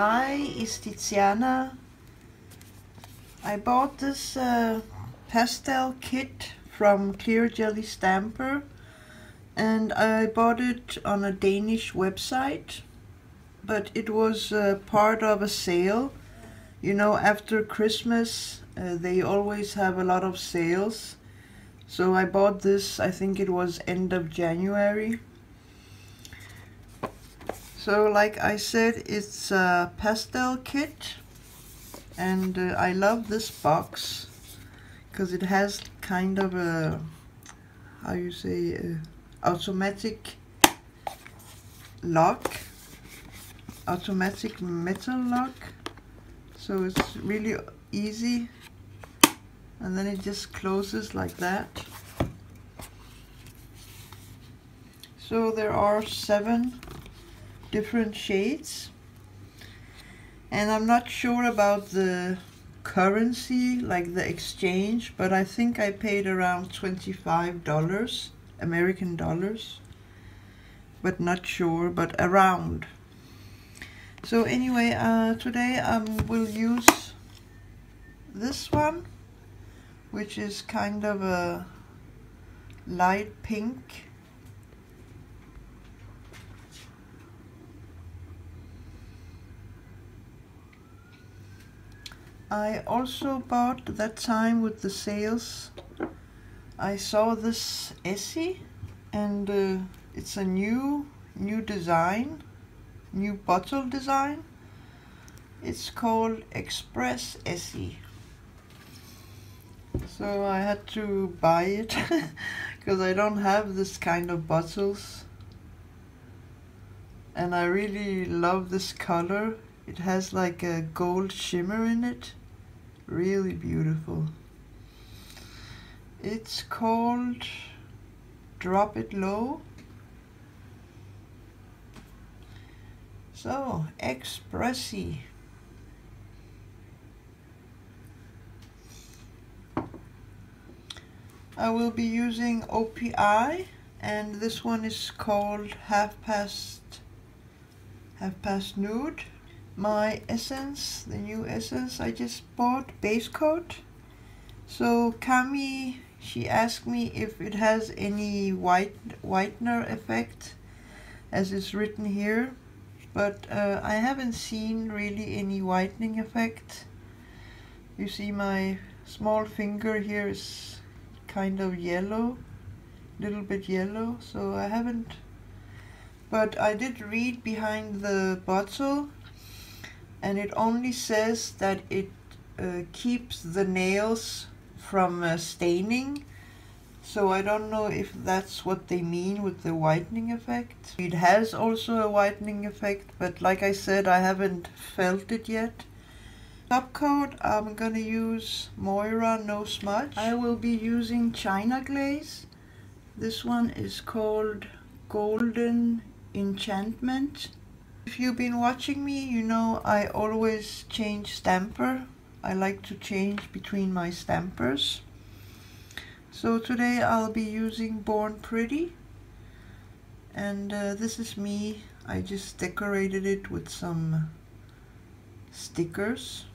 Hi, it's Tiziana. I bought this uh, pastel kit from Clear Jelly Stamper and I bought it on a Danish website but it was uh, part of a sale. You know, after Christmas uh, they always have a lot of sales. So I bought this, I think it was end of January. So like I said, it's a pastel kit and uh, I love this box because it has kind of a, how you say, automatic lock, automatic metal lock. So it's really easy and then it just closes like that. So there are seven different shades. And I'm not sure about the currency like the exchange but I think I paid around $25 American dollars but not sure but around. So anyway uh, today I um, will use this one which is kind of a light pink I also bought that time with the sales. I saw this Essie and uh, it's a new new design new bottle design. It's called Express Essie. So I had to buy it because I don't have this kind of bottles. And I really love this color. It has like a gold shimmer in it really beautiful. It's called drop it low. So Expressie I will be using OPI and this one is called half past half past nude my essence the new essence I just bought base coat. So Kami she asked me if it has any white whitener effect as it's written here. But uh, I haven't seen really any whitening effect. You see my small finger here is kind of yellow little bit yellow so I haven't. But I did read behind the bottle and it only says that it uh, keeps the nails from uh, staining so I don't know if that's what they mean with the whitening effect. It has also a whitening effect but like I said I haven't felt it yet Top coat, I'm gonna use Moyra No Smudge. I will be using China Glaze. This one is called Golden Enchantment. If you've been watching me, you know I always change stamper. I like to change between my stampers. So today I'll be using Born Pretty. And uh, this is me. I just decorated it with some stickers.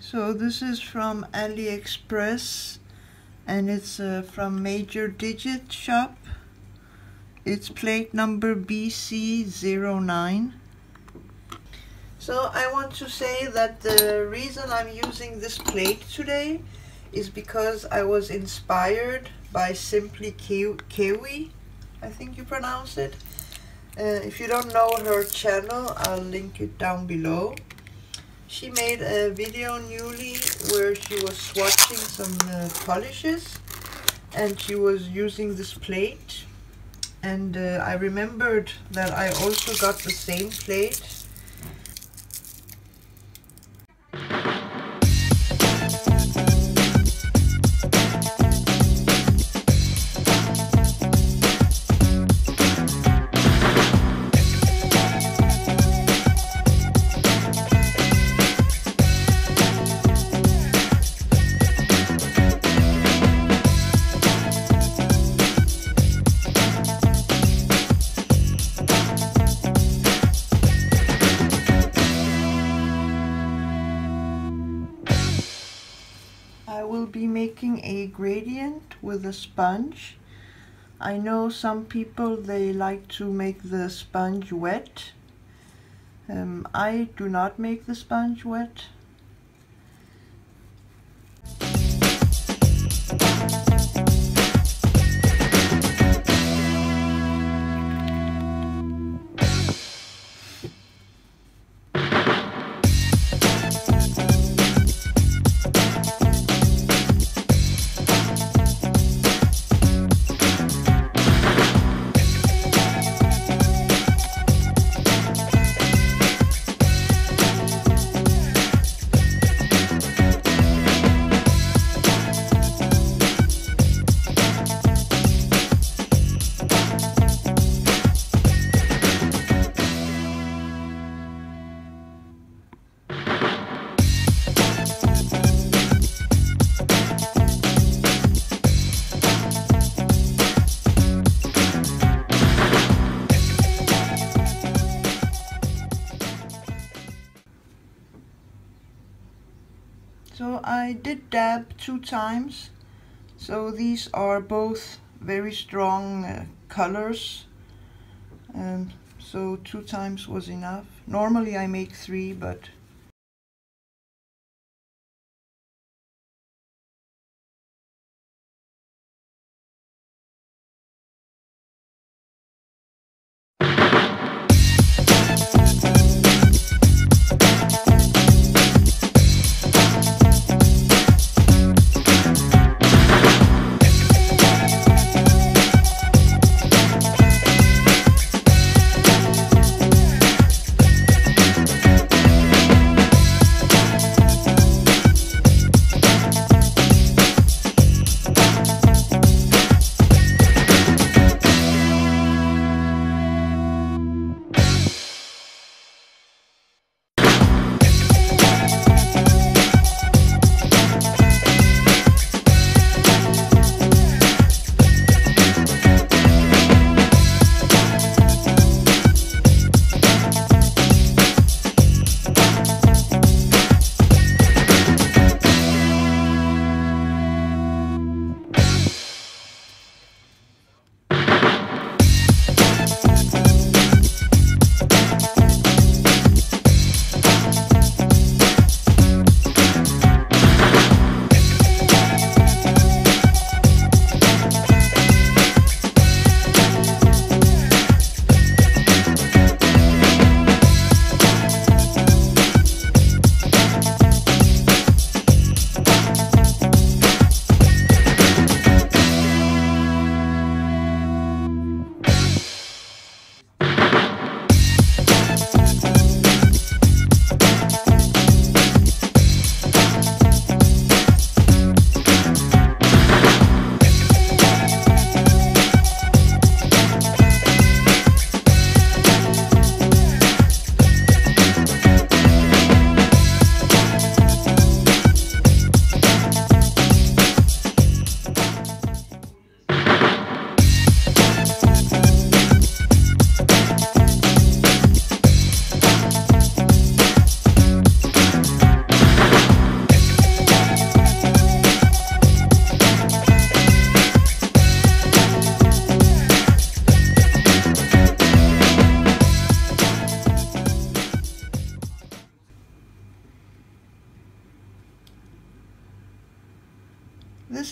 So this is from AliExpress and it's uh, from Major Dijit Shop. It's plate number BC09. So I want to say that the reason I'm using this plate today is because I was inspired by Simply Kewi, I think you pronounce it. Uh, if you don't know her channel, I'll link it down below. She made a video newly where she was swatching some uh, polishes and she was using this plate. And uh, I remembered that I also got the same plate gradient with a sponge. I know some people they like to make the sponge wet. Um, I do not make the sponge wet. Dab two times. So these are both very strong uh, colors. Um, so two times was enough. Normally I make three, but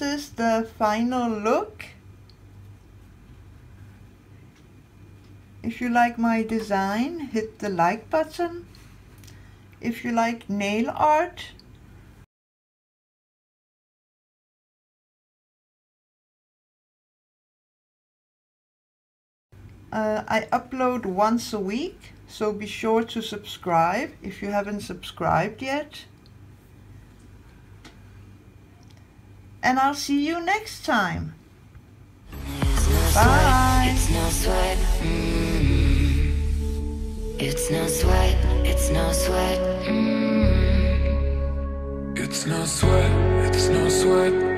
This is the final look. If you like my design, hit the like button. If you like nail art, uh, I upload once a week, so be sure to subscribe if you haven't subscribed yet. And I'll see you next time. Bye. It's no sweat. Mm. It's no sweat. It's no sweat. Mm. It's no sweat, it's no sweat.